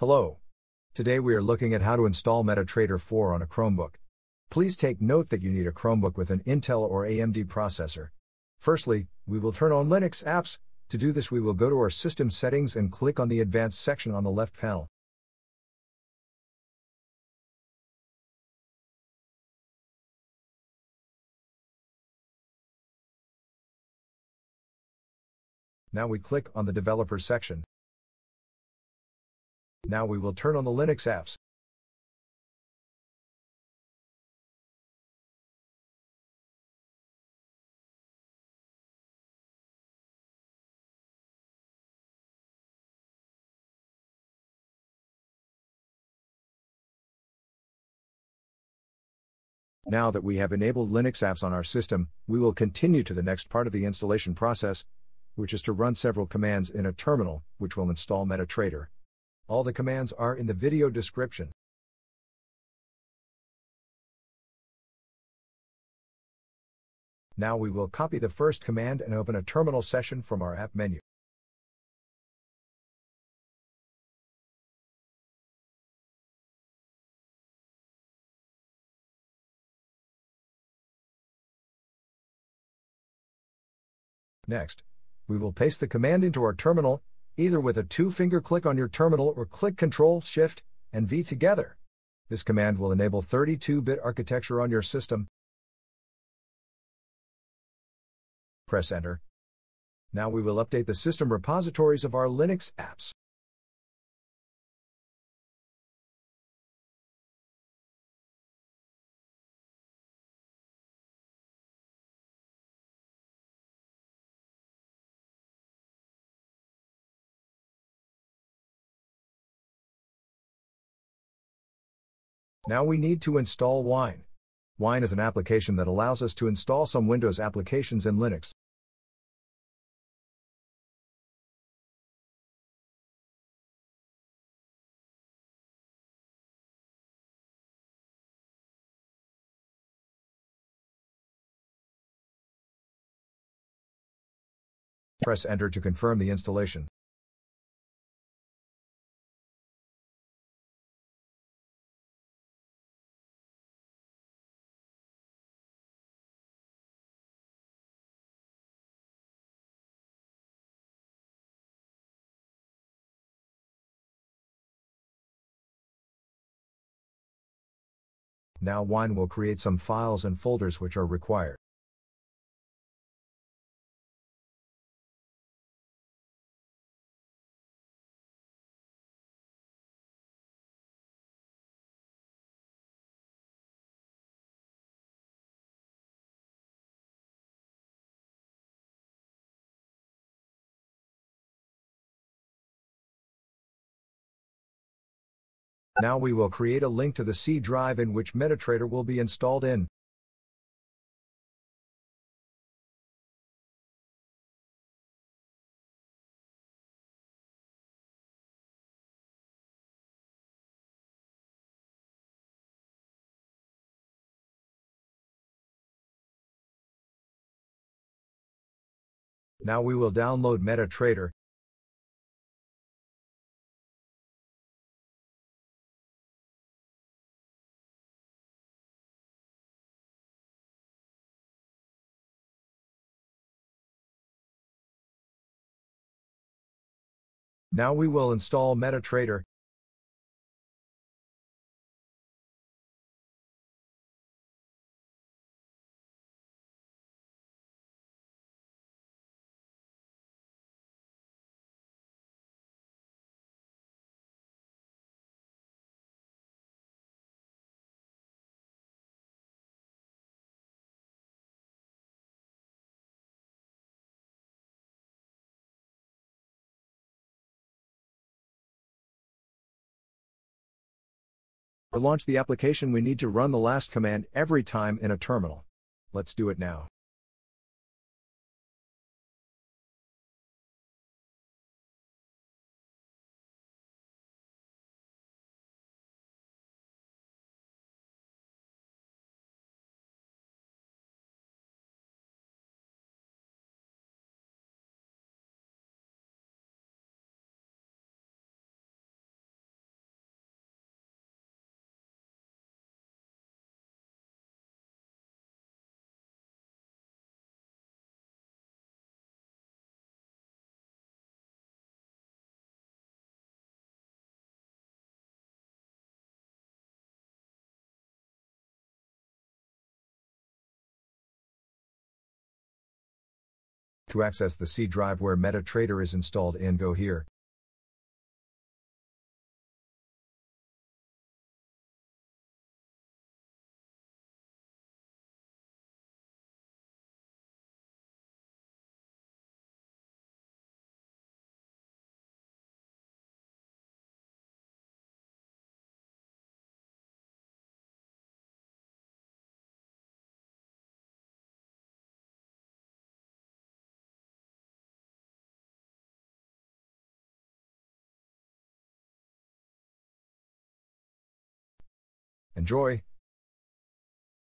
Hello. Today we are looking at how to install MetaTrader 4 on a Chromebook. Please take note that you need a Chromebook with an Intel or AMD processor. Firstly, we will turn on Linux apps. To do this, we will go to our system settings and click on the advanced section on the left panel. Now we click on the developer section. Now we will turn on the Linux apps. Now that we have enabled Linux apps on our system, we will continue to the next part of the installation process, which is to run several commands in a terminal, which will install MetaTrader. All the commands are in the video description. Now we will copy the first command and open a terminal session from our app menu. Next, we will paste the command into our terminal, either with a two-finger click on your terminal or click Ctrl, Shift, and V together. This command will enable 32-bit architecture on your system. Press Enter. Now we will update the system repositories of our Linux apps. Now we need to install Wine. Wine is an application that allows us to install some Windows applications in Linux. Press Enter to confirm the installation. Now Wine will create some files and folders which are required. Now we will create a link to the C drive in which MetaTrader will be installed in. Now we will download MetaTrader, Now we will install MetaTrader. To launch the application we need to run the last command every time in a terminal. Let's do it now. To access the C drive where MetaTrader is installed in, go here. Enjoy!